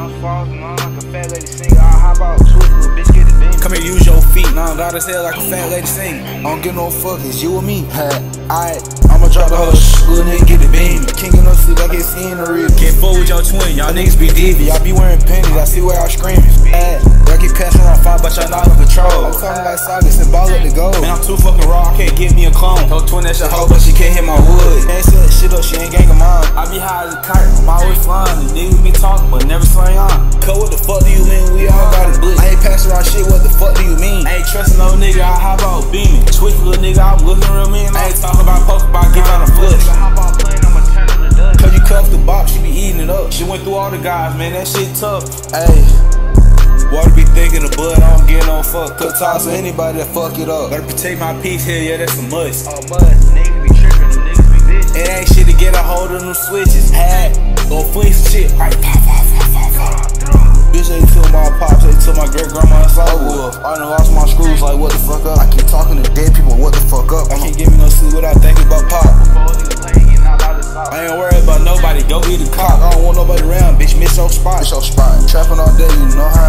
On. Come here, use your feet. Now I'm loud as hell like a fat lady sing. I don't give no fuck, it's you or me. Alright, I'ma drop the whole little nigga get the beam. King of no sleep, I get seen the real. Can't fool with your twin, y'all niggas be divas. Y'all be wearing pennies, I see where y'all screaming. Ay, y'all keep passing around fine, but y'all not in control. I'm coming like Sagas and ball up the goal. Man, I'm too fucking raw, I can't get me a clone. Told twin that shit hoe, but she can't hit my wood. Flying. The niggas be talking, but never slang on. Cut what the fuck do you mean? We all got it blick. I ain't passing around shit, what the fuck do you mean? I ain't trusting no nigga, I hop out beaming. Twitch little nigga, I'm looking real mean. I ain't talking about poker, about get out the flush. Nigga. Cause you cuff the box, she be eating it up. She went through all the guys, man, that shit tough. Ayy. Water be thick in the bud, I don't get no fuck. Could toss to anybody that fuck it up. Better protect my peace here, yeah, that's a must. Oh, mud, niggas some shit, right, pop, pop, pop, pop, pop. Bitch, they took my pops, they took my great grandma and wolf. I done lost my screws, like what the fuck up? I keep talking to dead people, what the fuck up? I can't give me no sleep without thinking about pop. Four niggas playing, getting out of the south. I ain't worried about nobody, go eat a Cock, cock. I don't want nobody around, bitch, miss your spot. Miss your spot. Trapping all day, you know how